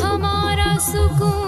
हमारा सुकून